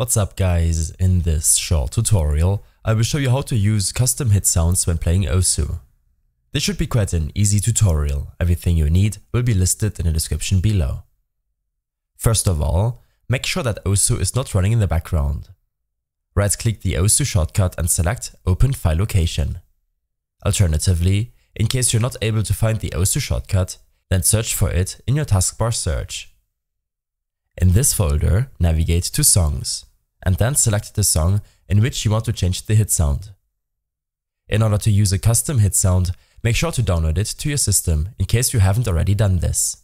What's up guys, in this short tutorial I will show you how to use custom hit sounds when playing Osu. This should be quite an easy tutorial, everything you need will be listed in the description below. First of all, make sure that Osu is not running in the background. Right click the Osu shortcut and select Open File Location. Alternatively, in case you're not able to find the Osu shortcut, then search for it in your taskbar search. In this folder, navigate to Songs and then select the song in which you want to change the hit sound. In order to use a custom hit sound, make sure to download it to your system in case you haven't already done this.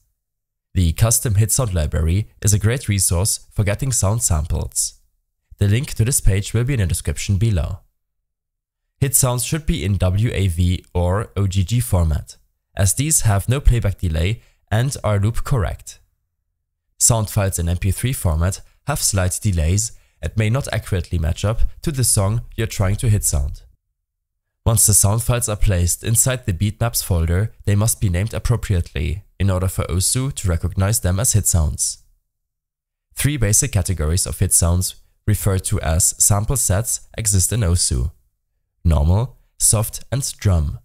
The custom hit sound library is a great resource for getting sound samples. The link to this page will be in the description below. Hit sounds should be in WAV or OGG format, as these have no playback delay and are loop correct. Sound files in MP3 format have slight delays and may not accurately match up to the song you're trying to hit sound. Once the sound files are placed inside the beatmaps folder, they must be named appropriately in order for OSU to recognize them as hit sounds. Three basic categories of hit sounds referred to as sample sets exist in OSU. Normal, soft and drum.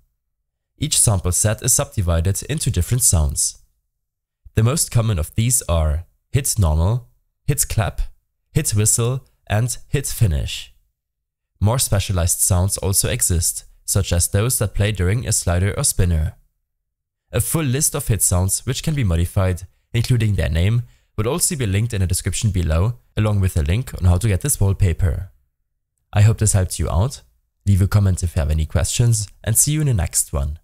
Each sample set is subdivided into different sounds. The most common of these are hit normal, hit clap, hit whistle, and hit finish. More specialized sounds also exist, such as those that play during a slider or spinner. A full list of hit sounds which can be modified, including their name, will also be linked in the description below, along with a link on how to get this wallpaper. I hope this helped you out. Leave a comment if you have any questions, and see you in the next one.